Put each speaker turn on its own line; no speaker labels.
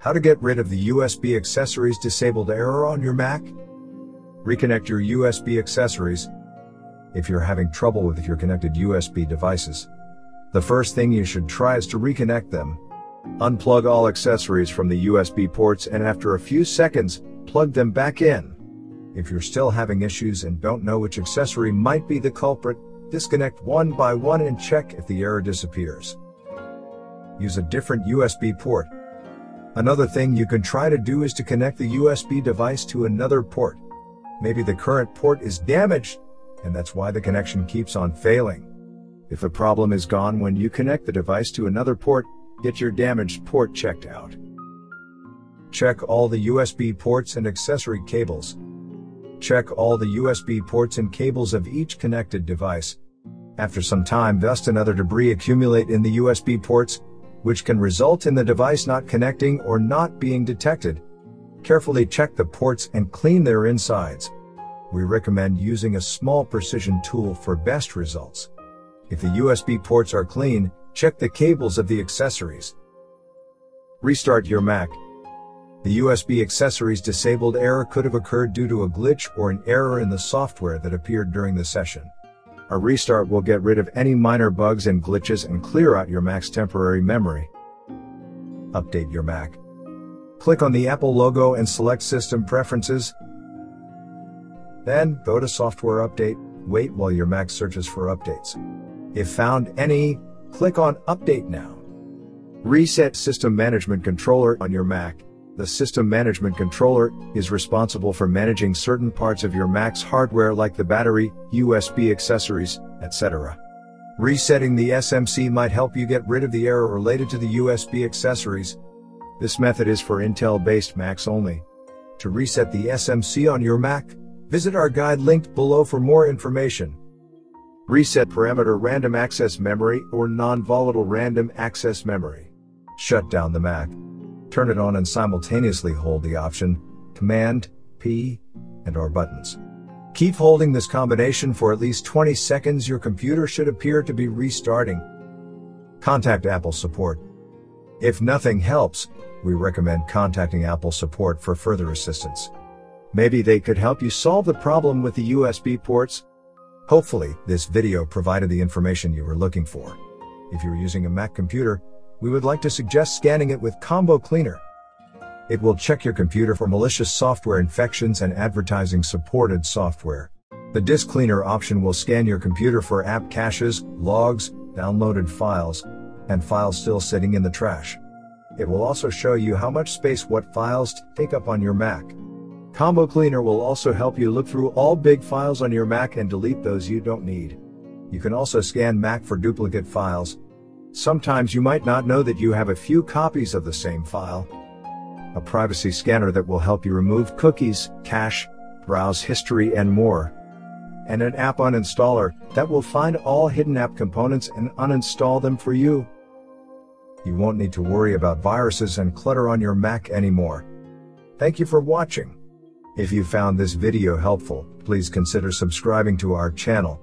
How to get rid of the USB accessories disabled error on your Mac? Reconnect your USB accessories. If you're having trouble with your connected USB devices, the first thing you should try is to reconnect them. Unplug all accessories from the USB ports and after a few seconds, plug them back in. If you're still having issues and don't know which accessory might be the culprit, disconnect one by one and check if the error disappears. Use a different USB port. Another thing you can try to do is to connect the USB device to another port. Maybe the current port is damaged, and that's why the connection keeps on failing. If the problem is gone when you connect the device to another port, get your damaged port checked out. Check all the USB ports and accessory cables. Check all the USB ports and cables of each connected device. After some time dust and other debris accumulate in the USB ports, which can result in the device not connecting or not being detected. Carefully check the ports and clean their insides. We recommend using a small precision tool for best results. If the USB ports are clean, check the cables of the accessories. Restart your Mac. The USB accessories disabled error could have occurred due to a glitch or an error in the software that appeared during the session. A restart will get rid of any minor bugs and glitches and clear out your Mac's temporary memory. Update your Mac. Click on the Apple logo and select System Preferences. Then, go to Software Update, wait while your Mac searches for updates. If found any, click on Update Now. Reset System Management Controller on your Mac. The System Management Controller is responsible for managing certain parts of your Mac's hardware like the battery, USB accessories, etc. Resetting the SMC might help you get rid of the error related to the USB accessories. This method is for Intel-based Macs only. To reset the SMC on your Mac, visit our guide linked below for more information. Reset parameter random access memory or non-volatile random access memory. Shut down the Mac. Turn it on and simultaneously hold the option, Command, P, and R buttons. Keep holding this combination for at least 20 seconds your computer should appear to be restarting. Contact Apple support. If nothing helps, we recommend contacting Apple support for further assistance. Maybe they could help you solve the problem with the USB ports, Hopefully, this video provided the information you were looking for. If you're using a Mac computer, we would like to suggest scanning it with Combo Cleaner. It will check your computer for malicious software infections and advertising supported software. The Disk Cleaner option will scan your computer for app caches, logs, downloaded files, and files still sitting in the trash. It will also show you how much space what files take up on your Mac. Combo Cleaner will also help you look through all big files on your Mac and delete those you don't need. You can also scan Mac for duplicate files. Sometimes you might not know that you have a few copies of the same file. A privacy scanner that will help you remove cookies, cache, browse history and more. And an app uninstaller that will find all hidden app components and uninstall them for you. You won't need to worry about viruses and clutter on your Mac anymore. Thank you for watching. If you found this video helpful, please consider subscribing to our channel